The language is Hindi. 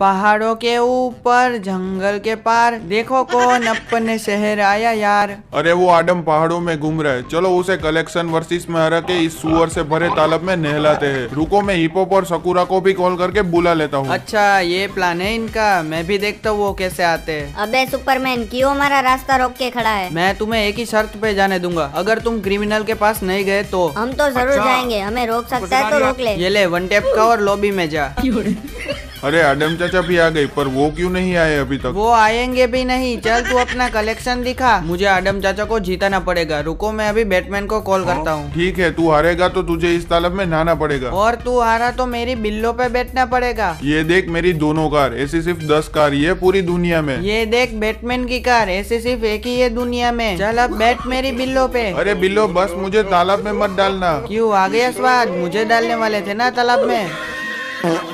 पहाड़ों के ऊपर जंगल के पार। देखो कौन अपने शहर आया यार। अरे वो आडम पहाड़ों में घूम रहा है। चलो उसे कलेक्शन वर्सेस में हरा के इस सुअर से भरे तालाब में नहलाते हैं। रुको मैं हिपोप और सकुरा को भी कॉल करके बुला लेता हूँ। अच्छा ये प्लान है इनका। मैं भी देखता हूँ वो कैसे आते हैं। अबे सुपरमैन क्यों हमारा रास्ता रोक के खड़ा है? मैं तुम्हें एक ही शर्त पे जाने दूँगा। अगर तुम क्रिमिनल के पास नहीं गए तो हम तो ज़रूर जाएँगे। हमें रोक सकता है तो रोक ले। ये ले वन टेप का और लॉबी में जा। अरे आडम चाचा भी आ गई पर वो क्यों नहीं आए अभी तक? वो आएँगे भी नहीं। चल तू अपना कलेक्शन दिखा। मुझे आडम चाचा को जीताना पड़ेगा। रुको मैं अभी बैटमैन को कॉल करता हूँ ठीक है तू हारेगा तो तुझे इस तालाब में नहाना पड़ेगा। और तू हारा तो मेरी बिल्लो पे बैठना पड़ेगा। ये देख मेरी दोनों कार ऐसी सिर्फ़ दस कार ही है पूरी दुनिया में। ये देख बैटमैन की कार ऐसी सिर्फ़ एक ही है दुनिया में। चल अब बैठ मेरी बिल्लो पे। अरे बिल्लो बस मुझे तालाब में मत डालना। क्यों आ गया स्वाद। मुझे डालने वाले थे ना तालाब में।